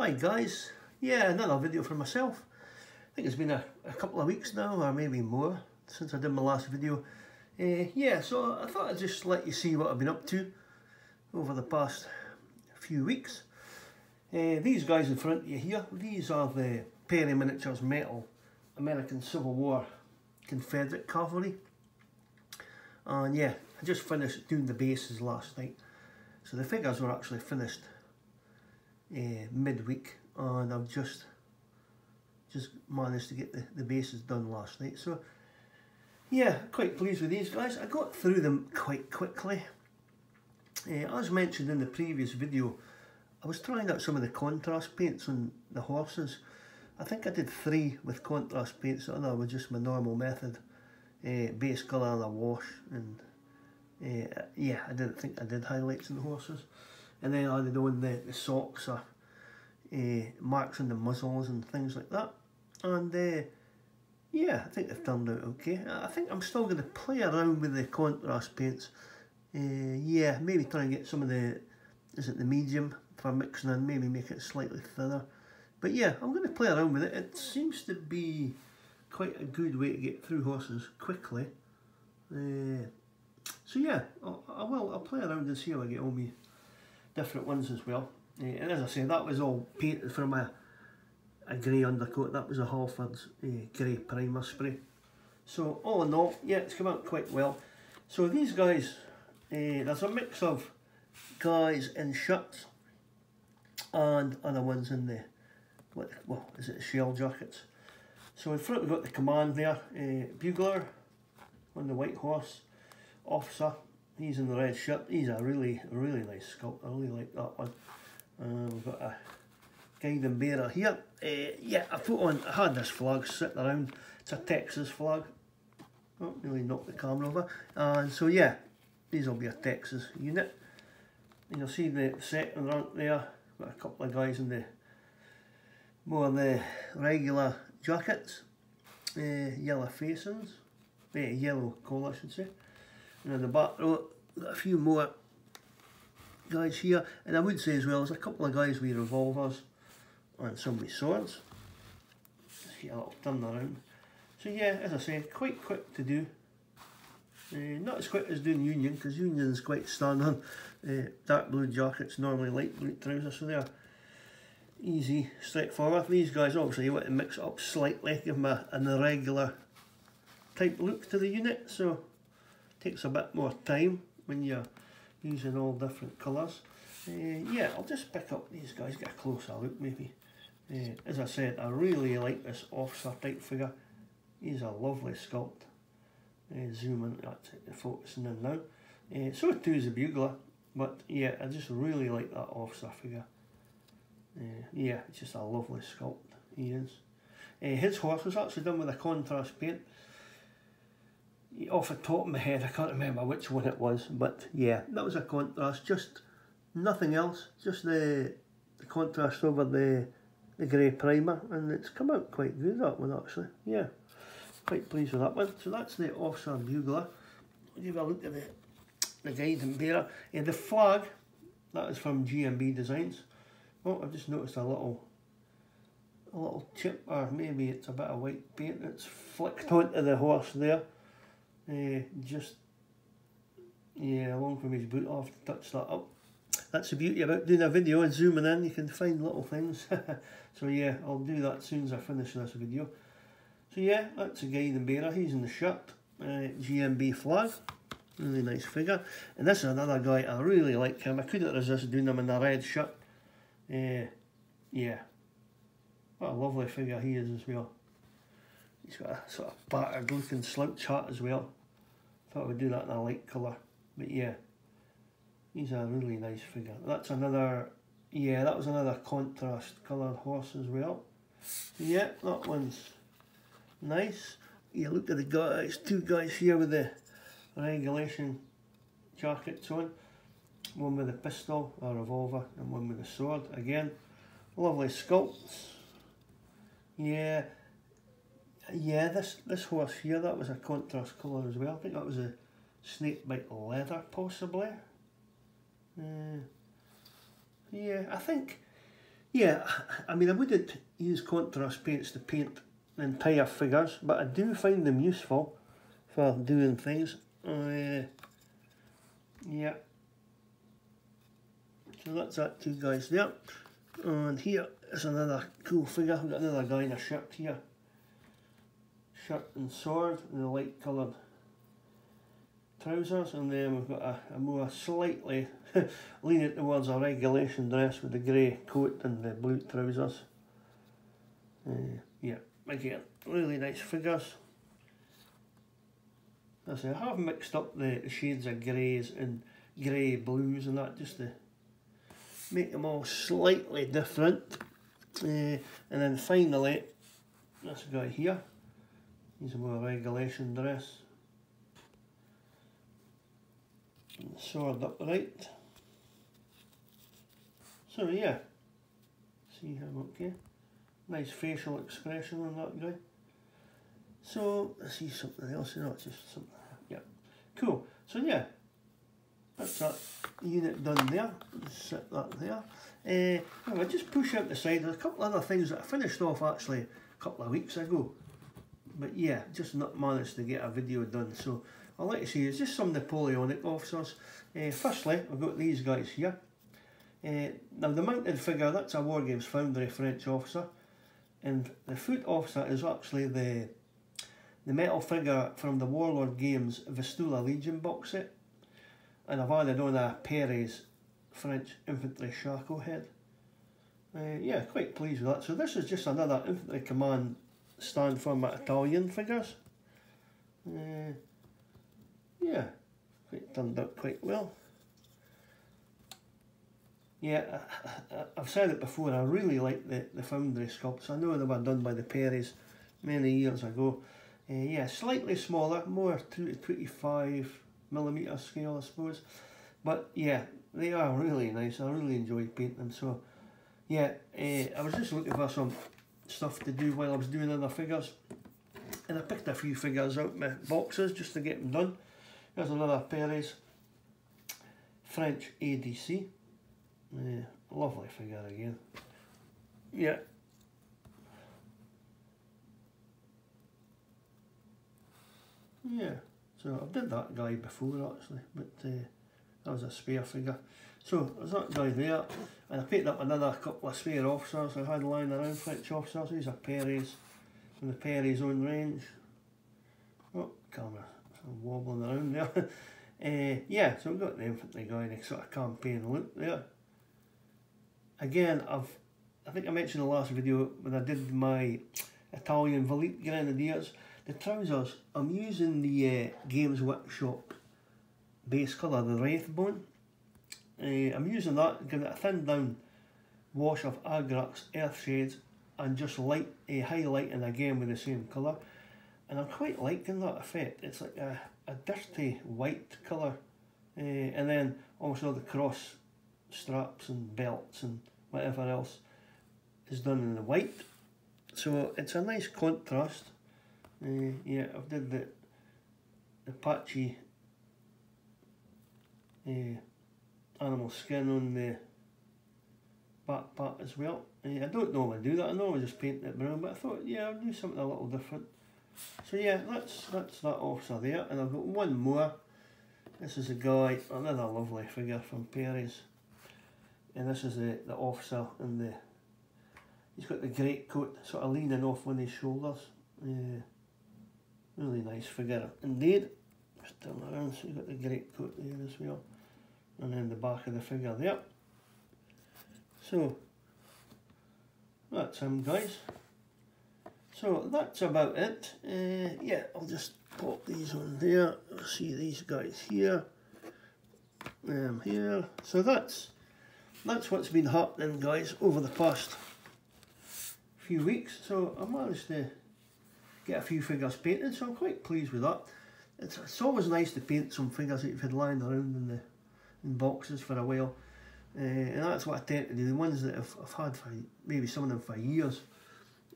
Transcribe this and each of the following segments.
Hi guys, yeah another video for myself. I think it's been a, a couple of weeks now or maybe more since I did my last video. Uh, yeah, so I thought I'd just let you see what I've been up to over the past few weeks. Uh, these guys in front of you here, these are the Perry Miniatures Metal American Civil War Confederate Cavalry. And yeah, I just finished doing the bases last night. So the figures were actually finished uh, midweek and I've just just managed to get the, the bases done last night. So yeah, quite pleased with these guys. I got through them quite quickly. Uh, as mentioned in the previous video, I was trying out some of the contrast paints on the horses. I think I did three with contrast paints, the other was just my normal method. Uh, base colour and a wash and uh, yeah, I didn't think I did highlights in the horses. And then I added on the, the socks or uh, marks on the muzzles and things like that. And uh, yeah, I think they've turned out okay. I think I'm still going to play around with the contrast paints. Uh, yeah, maybe try and get some of the, is it the medium for mixing in, maybe make it slightly thinner. But yeah, I'm going to play around with it. It seems to be quite a good way to get through horses quickly. Uh, so yeah, I'll, I will, I'll play around and see how I get on with different ones as well. Uh, and as I say, that was all painted from a, a grey undercoat. That was a Halfords uh, grey primer spray. So all in all, yeah, it's come out quite well. So these guys, uh, there's a mix of guys in shirts and other ones in the, what, well, is it shell jackets? So in front we've got the command there, uh, Bugler on the white horse, officer, he's in the red shirt, he's a really, really nice sculpt, I really like that one. Uh, we've got a guide and bearer here. Uh, yeah, I put on, I had this flag sitting around, it's a Texas flag, not really knocked the camera over, and so yeah, these will be a Texas unit. And you'll see the second rank there, got a couple of guys in the more the regular jackets, uh, yellow facings, uh, yellow collar I should say. And the back a few more guys here. And I would say as well, there's a couple of guys with revolvers and some with swords. See a little turn around. So yeah, as I say, quite quick to do. Uh, not as quick as doing Union, because Union is quite standard. Uh, dark blue jackets, normally light blue trousers, so they're easy, straightforward. These guys, obviously, you want to mix it up slightly, give them a, an irregular type look to the unit, so takes a bit more time when you're using all different colours. Uh, yeah, I'll just pick up these guys, get a closer look maybe. Uh, as I said, I really like this officer type figure. He's a lovely sculpt. Uh, zoom in, that's it, focusing in now. Uh, so too is the bugler, but yeah, I just really like that officer figure. Uh, yeah, it's just a lovely sculpt, he is. Uh, his horse was actually done with a contrast paint. Off the top of my head, I can't remember which one it was, but yeah, that was a contrast, just nothing else, just the, the contrast over the the grey primer, and it's come out quite good, that one actually, yeah. Quite pleased with that one. So that's the Officer Bugler. I'll give a look at the, the guide and bearer. Yeah, the flag, that is from GMB Designs. Oh, I've just noticed a little a little chip, or maybe it's a bit of white paint that's flicked onto the horse there. Uh, just, yeah, along from his boot, I'll to touch that up. That's the beauty about doing a video and zooming in, you can find little things. so yeah, I'll do that soon as I finish this video. So yeah, that's a guide and bearer, he's in the shirt, uh, GMB flag, really nice figure. And this is another guy, I really like him, I couldn't resist doing him in a red shirt. Uh, yeah, what a lovely figure he is as well. He's got a sort of battered looking slouch hat as well. Thought I would do that in a light colour, but yeah, he's a really nice figure. That's another, yeah, that was another contrast coloured horse as well. Yeah, that one's nice. You look at the guys, two guys here with the regulation jackets on. One with a pistol, a revolver, and one with a sword. Again, lovely sculpts. Yeah, yeah. This this horse here, that was a contrast colour as well. I think that was a snakebite leather, possibly. Uh, yeah, I think yeah, I mean I wouldn't use contrast paints to paint entire figures, but I do find them useful for doing things. Uh, yeah. So that's that two guys there. And here is another cool figure. We've got another guy in a shirt here. Shirt and sword in the light coloured trousers and then we've got a, a more slightly leaning towards a regulation dress with the grey coat and the blue trousers. Uh, yeah, again, really nice figures. I say, I have mixed up the shades of greys and grey blues and that just to make them all slightly different. Uh, and then finally, this guy here, he's more regulation dress. sword upright. So yeah, see him okay. Nice facial expression on that guy. So I see something else, you know, it's just something. Yeah, cool. So yeah, that's that unit done there. Set that there. Uh, I just push out the side. There's a couple other things that I finished off actually a couple of weeks ago. But yeah, just not managed to get a video done. So I'll let you see, it's just some Napoleonic officers. Uh, firstly, we've got these guys here. Uh, now the mounted figure, that's a Wargames Foundry French officer. And the foot officer is actually the the metal figure from the Warlord Games Vistula Legion box set. And I've added on a Perry's French infantry shako head. Uh, yeah, quite pleased with that. So this is just another infantry command stand for my Italian figures. Uh, yeah, it turned out quite well. Yeah, I, have said it before, I really like the, the Foundry sculpts. I know they were done by the Perrys many years ago. Uh, yeah, slightly smaller, more to 25 millimeter scale, I suppose. But yeah, they are really nice. I really enjoy painting them. So yeah, uh, I was just looking for some stuff to do while I was doing other figures. And I picked a few figures out my boxes just to get them done. Here's another Perry's French ADC. Yeah, lovely figure again. Yeah. Yeah, so I've did that guy before actually, but uh, that was a spare figure. So there's that guy there, and I picked up another couple of spare officers I had lying around, French officers. These are Perrys from the Perry's own range. Oh, camera wobbling around there. uh, yeah, so we've got the infantry guy a sort of campaign look there. Again, I've I think I mentioned in the last video when I did my Italian Velite Grenadiers. The trousers, I'm using the uh, Games Workshop base colour, the Wraithbone. Uh, I'm using that, giving it a thin down wash of Agrax Earthshades and just light uh, highlighting again with the same colour and I'm quite liking that effect. It's like a, a dirty white colour uh, and then also the cross straps and belts and whatever else is done in the white. So it's a nice contrast. Uh, yeah, I've did the, the patchy uh, animal skin on the back part as well. Uh, I don't normally do that, I normally just paint it brown, but I thought, yeah, I'll do something a little different. So yeah, that's that's that officer there, and I've got one more. This is a guy, another lovely figure from Perry's, and this is the the officer and the. He's got the great coat sort of leaning off on his shoulders. Yeah, really nice figure indeed. Just turn around, so you've got the great coat there as well, and then the back of the finger there. So that's him, guys. So that's about it. Uh, yeah, I'll just pop these on there. See these guys here. Um, here. So that's that's what's been happening, guys, over the past few weeks. So I managed to get a few figures painted, so I'm quite pleased with that. It's, it's always nice to paint some figures that you've had lying around in the in boxes for a while. Uh, and that's what I tend to do. The ones that I've, I've had for maybe some of them for years.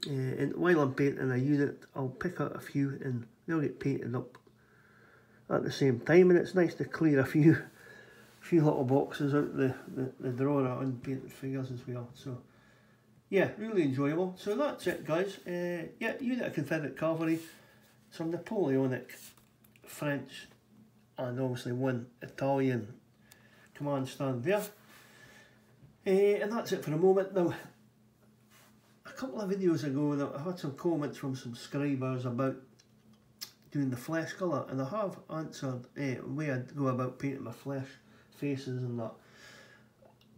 Uh, and while I'm painting a unit, I'll pick out a few and they'll get painted up at the same time. And it's nice to clear a few few little boxes out the, the, the drawer of unpainted figures as well. So yeah, really enjoyable. So that's it, guys. Uh, yeah, unit of Confederate Cavalry, some Napoleonic, French, and obviously one Italian command stand there. Uh, and that's it for the moment. Now, a couple of videos ago, I had some comments from subscribers about doing the flesh colour, and I have answered uh, way I go about painting my flesh faces and that.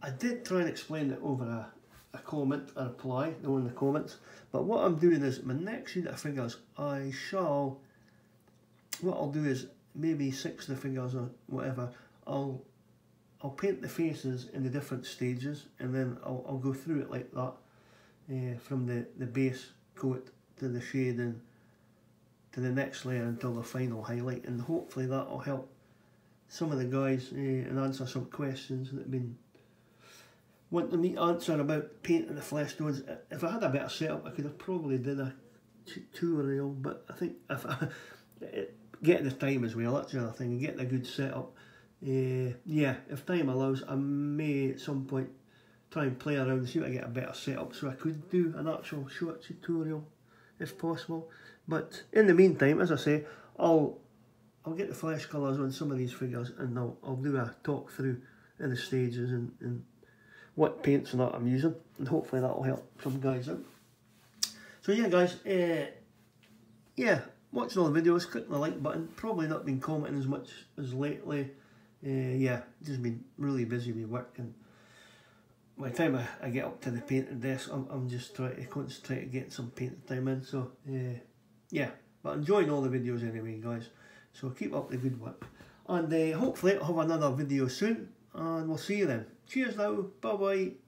I did try and explain it over a, a comment, a reply, in the comments, but what I'm doing is, my next unit of figures, I shall, what I'll do is, maybe six of the figures or whatever, I'll I'll paint the faces in the different stages and then I'll, I'll go through it like that uh, from the, the base coat to the shading to the next layer until the final highlight and hopefully that will help some of the guys uh, and answer some questions that have been wanting me to answer about painting the flesh tones. If I had a better setup I could have probably did a tutorial but I think if I, getting the time as well that's the other thing, getting a good setup uh, yeah, if time allows, I may at some point try and play around and see if I get a better setup so I could do an actual short tutorial if possible. But in the meantime, as I say, I'll I'll get the flesh colours on some of these figures and I'll, I'll do a talk through in the stages and, and what paints and that I'm using and hopefully that'll help some guys out. So yeah guys, uh, yeah, watching all the videos, clicking the like button, probably not been commenting as much as lately uh, yeah, just been really busy with work and by the time I, I get up to the painting desk, I'm, I'm just trying to concentrate to get some painting time in. So, uh, yeah, but enjoying all the videos anyway, guys. So keep up the good work. And uh, hopefully I'll have another video soon. And we'll see you then. Cheers now. Bye-bye.